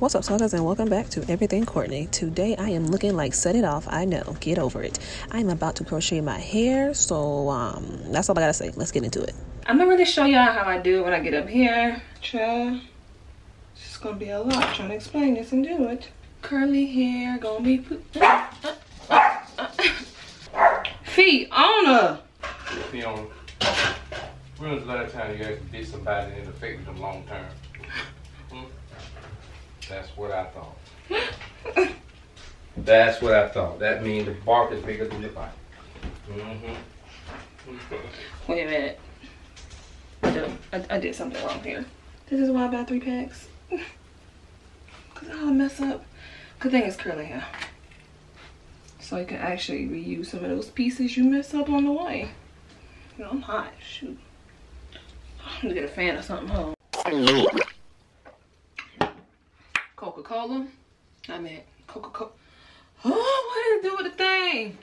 What's up, suckers, and welcome back to Everything Courtney. Today I am looking like set it off. I know, get over it. I'm about to crochet my hair, so um, that's all I gotta say. Let's get into it. I'm gonna really show y'all how I do it when I get up here. Try. It's just gonna be a lot trying to explain this and do it. Curly hair, gonna be put. Feet on her. Feet on. When was the last time you actually did somebody and it affected them long term? That's what I thought. That's what I thought. That means the bark is bigger than the bite. Mm-hmm. Wait a minute. I, did, I, I did something wrong here. This is why I buy three packs. Cause I'll mess up. Good thing it's curly hair. So you can actually reuse some of those pieces you mess up on the way. You know, I'm hot. Shoot. I'm gonna get a fan or something, huh? Coca-Cola. I meant Coca-Cola. Oh, what did it do with the thing?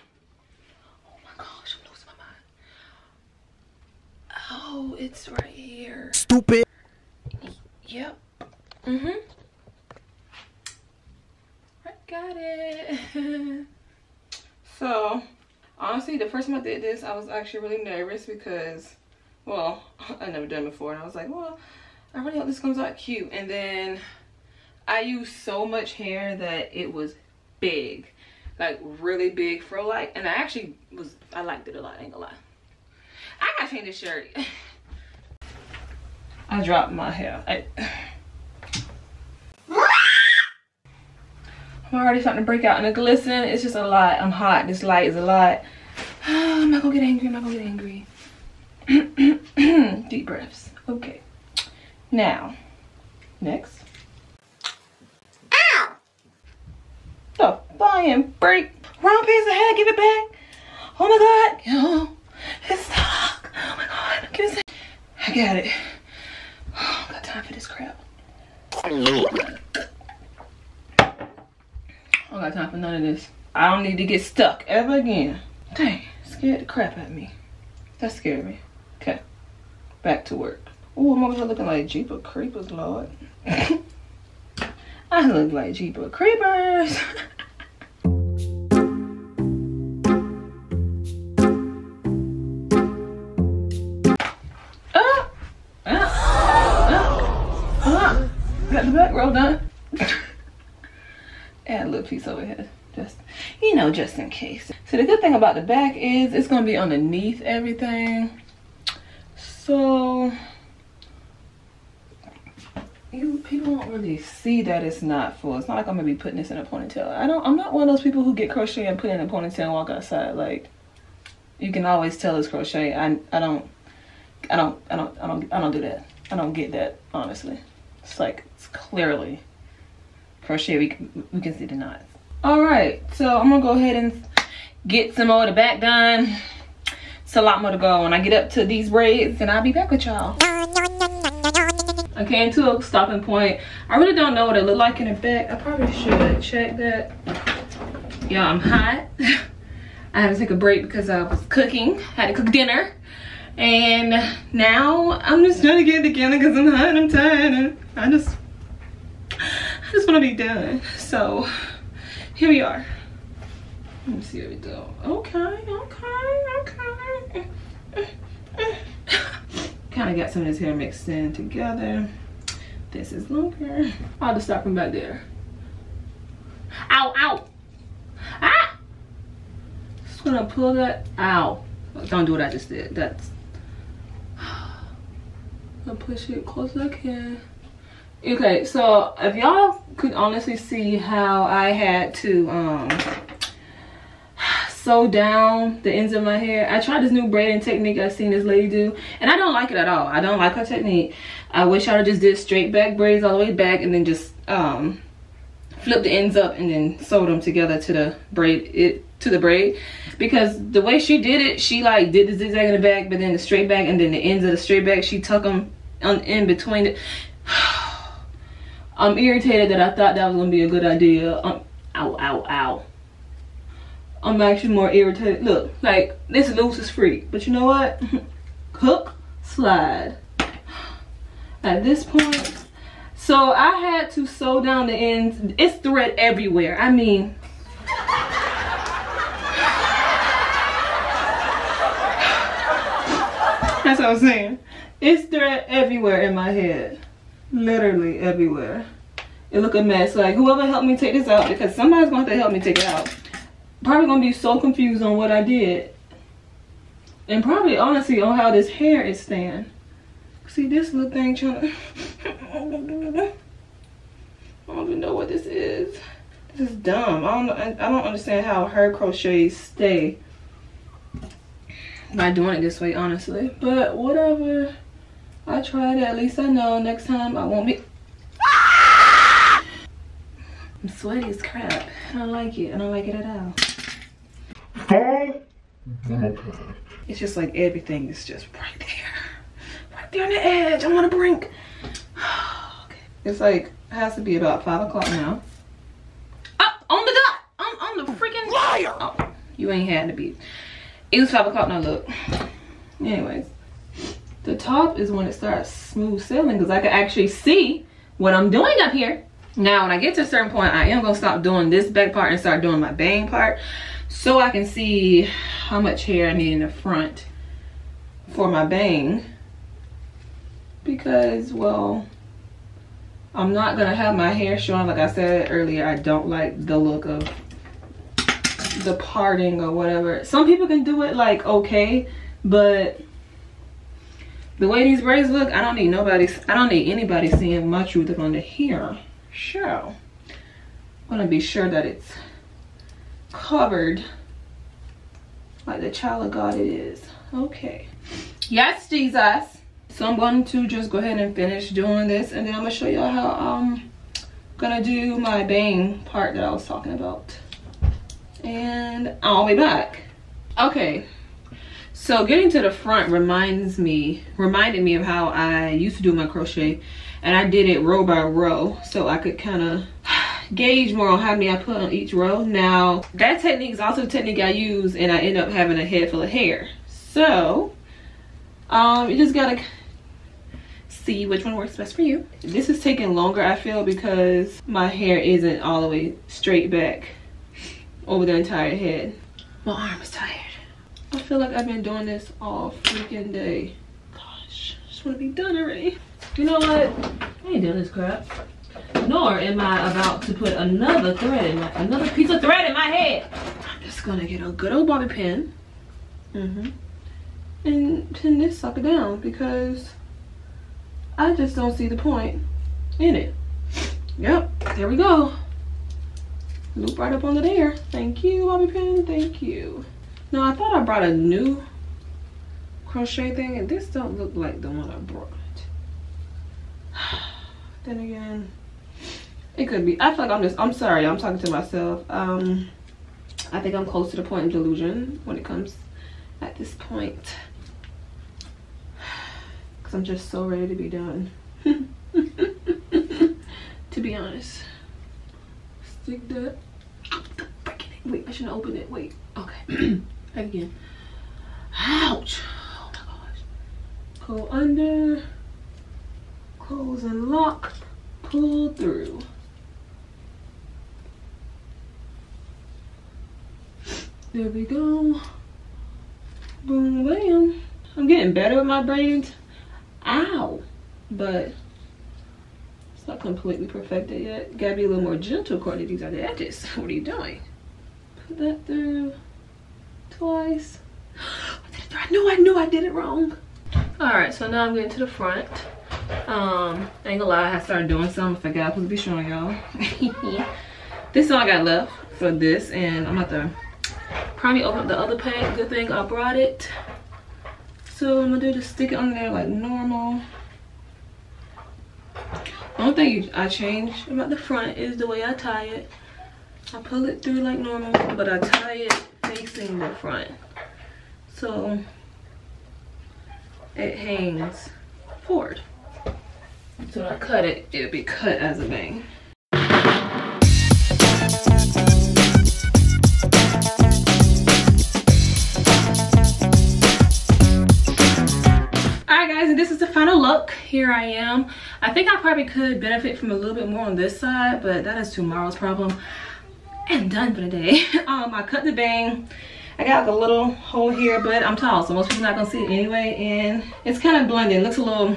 Oh my gosh, I'm losing my mind. Oh, it's right here. Stupid. Yep. Mm-hmm. I got it. so, honestly, the first time I did this, I was actually really nervous because, well, I've never done it before. And I was like, well, I really hope this comes out cute. And then I used so much hair that it was big. Like, really big for like, and I actually was, I liked it a lot, I ain't gonna lie. I gotta change this shirt. I dropped my hair. I, I'm already starting to break out in the glisten. It's just a lot. I'm hot. This light is a lot. I'm not gonna get angry. I'm not gonna get angry. Deep breaths. Okay. Now, next. Ow! The flying break. Wrong piece of hair. Give it back. Oh my god. Oh, it's stuck. Oh my god. Give me a. I got it. Oh, got time for this crap. I don't got time for none of this. I don't need to get stuck ever again. Dang, scared the crap out of me. That scared me. Okay, back to work. Oh, I'm over here looking like Jeeper Creepers, Lord. I look like Jeeper Creepers. Ah, ah, ah. Got the back row done. Add a little piece over here. Just, you know, just in case. So the good thing about the back is it's going to be underneath everything. So, you people don't really see that it's not full. It's not like I'm to be putting this in a ponytail. I don't, I'm not one of those people who get crochet and put in a ponytail and walk outside. Like, you can always tell it's crochet. I, I don't, I don't, I don't, I don't, I don't do that. I don't get that, honestly. It's like, it's clearly crochet. We can, we can see the knots. All right, so I'm gonna go ahead and get some more of the back done. It's a lot more to go. When I get up to these braids, and I'll be back with y'all. I came to a stopping point. I really don't know what it looked like in the back. I probably should check that. Yeah, I'm hot. I had to take a break because I was cooking. Had to cook dinner. And now I'm just trying to get together because I'm hot and I'm tired. And I just, I just want to be done. So here we are. Let me see what we do. Okay, okay, okay. kind of got some of this hair mixed in together. This is longer. I'll just stop from back there. Ow, ow. Ah! Just gonna pull that. Ow. Don't do what I just did. That's. I'll push it close as I can. Okay, so if y'all could honestly see how I had to um sew down the ends of my hair. I tried this new braiding technique I've seen this lady do, and I don't like it at all. I don't like her technique. I wish I'd have just did straight back braids all the way back and then just um flip the ends up and then sew them together to the braid it to the braid because the way she did it she like did the zigzag in the back but then the straight back and then the ends of the straight back she tuck them on in between it I'm irritated that I thought that was gonna be a good idea um, ow ow ow I'm actually more irritated look like this loose is free but you know what hook slide at this point So I had to sew down the ends. It's thread everywhere. I mean, that's what I'm saying. It's thread everywhere in my head. Literally everywhere. It look a mess. Like whoever helped me take this out, because somebody's going to have to help me take it out. Probably gonna be so confused on what I did. And probably honestly on how this hair is staying. See this little thing trying to I don't even know what this is. This is dumb. I don't I don't understand how her crochets stay by doing it this way, honestly. But whatever. I tried it. At least I know next time I won't be. I'm sweaty as crap. I don't like it. I don't like it at all. It's just like everything is just right there. Right there on the edge. I'm on the brink. okay. It's like, it has to be about 5 o'clock now. Up on the dot. I'm on the freaking. Liar! Oh, you ain't had to be. It was 5 o'clock now, look. Anyways. The top is when it starts smooth sailing because I can actually see what I'm doing up here. Now, when I get to a certain point, I am going to stop doing this back part and start doing my bang part so I can see how much hair I need in the front for my bang. Because well I'm not gonna have my hair showing. Like I said earlier I don't like the look of the parting or whatever. Some people can do it like okay but the way these braids look I don't need nobody I don't need anybody seeing my truth on the hair sure I'm gonna be sure that it's covered like the child of God it is. Okay. Yes, Jesus. So I'm going to just go ahead and finish doing this and then I'm gonna show y'all how I'm gonna do my bang part that I was talking about. And I'll be back. Okay. So getting to the front reminds me, reminded me of how I used to do my crochet and I did it row by row so I could kind of gauge more on how many I put on each row. Now, that technique is also the technique I use and I end up having a head full of hair. So, um, you just gotta see which one works best for you. This is taking longer, I feel, because my hair isn't all the way straight back over the entire head. My arm is tired. I feel like I've been doing this all freaking day. Gosh, I just wanna be done already. You know what? I ain't doing this crap nor am I about to put another thread in my, another piece of thread in my head. I'm just gonna get a good old bobby pin. Mm-hmm. And pin this sucker down because I just don't see the point in it. Yep, there we go. Loop right up under there. Thank you, bobby pin, thank you. Now I thought I brought a new crochet thing and this don't look like the one I brought. Then again, it could be. I feel like I'm just, I'm sorry, I'm talking to myself. Um, I think I'm close to the point of delusion when it comes at this point. Because I'm just so ready to be done. to be honest. Stick that. Wait, I shouldn't open it. Wait. Okay. Again. Ouch. Oh my gosh. Go under. Close and lock. Pull through. There we go. Boom, bam. I'm getting better with my braids. Ow. But it's not completely perfected yet. Gotta be a little more gentle, Courtney. These are the edges. What are you doing? Put that through twice. I knew I knew I did it wrong. Alright, so now I'm getting to the front. Um, I ain't gonna lie, I started doing something. I forgot I supposed to be showing y'all. this is all I got left for this, and I'm about to probably open up the other pack. Good thing I brought it. So I'm gonna do just stick it on there like normal. Only thing I changed about the front is the way I tie it. I pull it through like normal, but I tie it facing the front. So it hangs forward. So when I cut it, it'll be cut as a bang. Alright guys and this is the final look. Here i am. I think i probably could benefit from a little bit more on this side but that is tomorrow's problem. I'm done for the day. Um i cut the bang. I got like a little hole here but i'm tall so most people not gonna see it anyway and it's kind of blending looks a little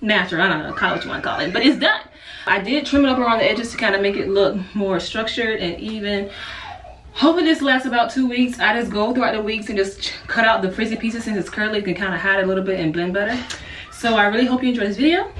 natural i don't know it what you want to call it but it's done. I did trim it up around the edges to kind of make it look more structured and even. Hoping this lasts about two weeks i just go throughout the weeks and just cut out the frizzy pieces since it's curly you can kind of hide it a little bit and blend better. So i really hope you enjoy this video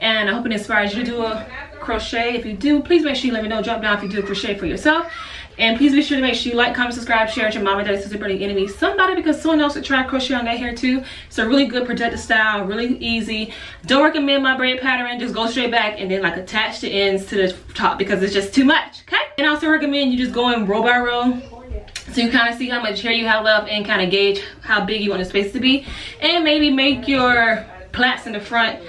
and i hope it inspires you to do a crochet. If you do please make sure you let me know drop down if you do a crochet for yourself and please be sure to make sure you like, comment, subscribe, share with your mom and dad, sister, brother, enemy, somebody because someone else would try crochet on that hair too. It's a really good protective style, really easy. Don't recommend my braid pattern. Just go straight back and then like attach the ends to the top because it's just too much, okay? And I also recommend you just go in row by row so you kind of see how much hair you have left and kind of gauge how big you want the space to be. And maybe make your plaits in the front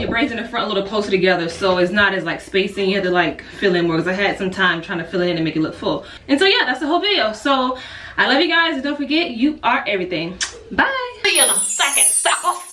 your braids in the front a little closer together so it's not as like spacing you have to like fill in more because I had some time trying to fill it in and make it look full. And so yeah that's the whole video. So I love you guys. And don't forget you are everything. Bye. See you in a second. Sucker